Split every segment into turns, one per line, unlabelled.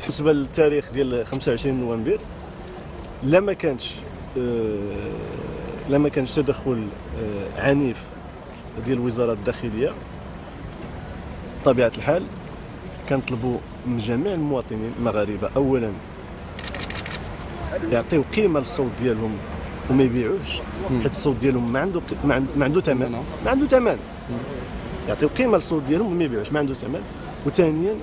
بالنسبة للتاريخ ديال 25 نوفمبر. لا ما كانش آه، لا ما كانش تدخل آه، عنيف ديال وزاره الداخلية بطبيعة الحال كنطلبوا من جميع المواطنين المغاربة اولا يعطيو قيمة للصوت ديالهم وما يبيعوش حيت الصوت ديالهم ما عنده ما عنده, ما عنده ثمن. ما عنده ثمن. يعطيو قيمة للصوت ديالهم وما يبيعوش ما عنده ثمن. وثانيا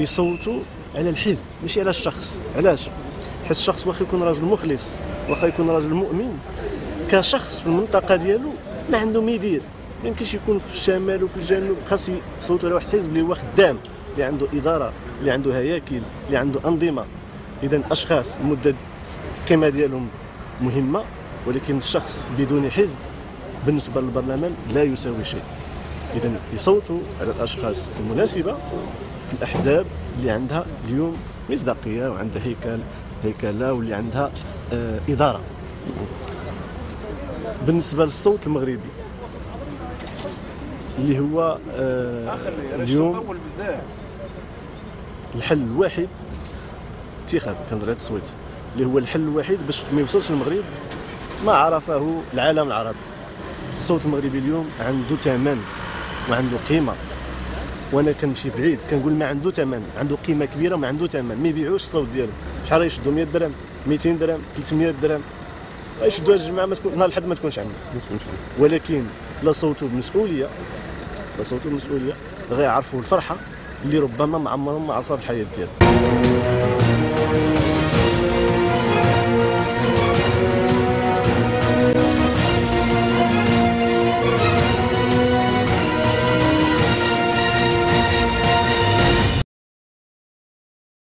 يصوتوا على الحزب ماشي على الشخص. علاش؟ حيت الشخص واخا يكون راجل مخلص واخا يكون راجل مؤمن كشخص في المنطقة ديالو ما عنده ما يدير. ما يمكنش يكون في الشمال وفي الجنوب. خاص يصوتوا على واحد الحزب اللي هو خدام اللي عنده إدارة اللي عنده هياكل اللي عنده أنظمة. اذا أشخاص المده القيمة ديالهم مهمة ولكن الشخص بدون حزب بالنسبة للبرلمان لا يساوي شيء. اذا يصوتوا على الأشخاص المناسبة في الأحزاب اللي عندها اليوم مصداقية وعندها هيكل هيكلة واللي عندها آه إدارة. بالنسبة للصوت المغربي اللي هو آه اليوم الحل الوحيد انتخاب كنهضر على التصويت اللي هو الحل الوحيد باش ما يوصلش المغرب ما عرفه العالم العربي. الصوت المغربي اليوم عنده ثمن وعنده قيمة. وأنا كنمشي بعيد كنقول ما عنده ثمن عنده قيمة كبيرة وما عنده ثمن ما يبيعوش الصوت ديالو. شحال يشدوا 100 درهم 200 درهم 300 درهم. يشدوا الجماعة ما تكون نهار الحد ما تكونش عنده ولكن لا صوتوا بمسؤولية لا صوتوا بمسؤولية غيعرفوا الفرحة اللي ربما ما عمرهم ما عرفوها في الحياة ديالهم.